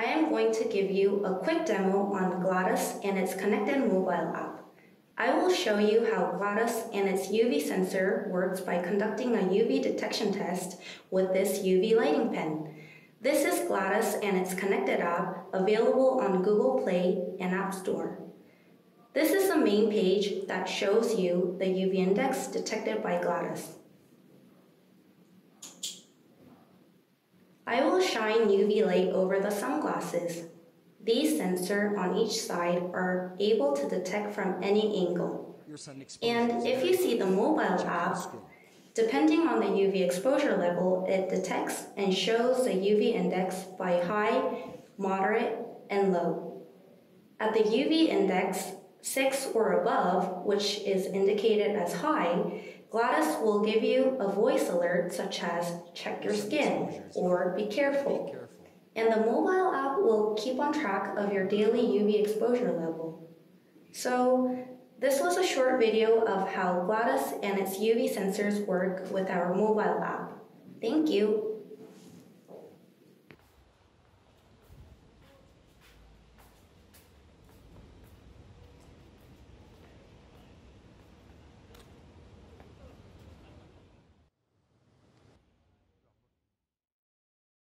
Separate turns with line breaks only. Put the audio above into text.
I am going to give you a quick demo on GLATUS and its connected mobile app. I will show you how GLATUS and its UV sensor works by conducting a UV detection test with this UV lighting pen. This is GLATUS and its connected app available on Google Play and App Store. This is the main page that shows you the UV index detected by GLATUS. I will shine UV light over the sunglasses. These sensors on each side are able to detect from any angle. And if you see the mobile app, depending on the UV exposure level, it detects and shows the UV index by high, moderate, and low. At the UV index 6 or above, which is indicated as high, GLATUS will give you a voice alert such as check your skin or be careful. And the mobile app will keep on track of your daily UV exposure level. So this was a short video of how GLATUS and its UV sensors work with our mobile app. Thank you.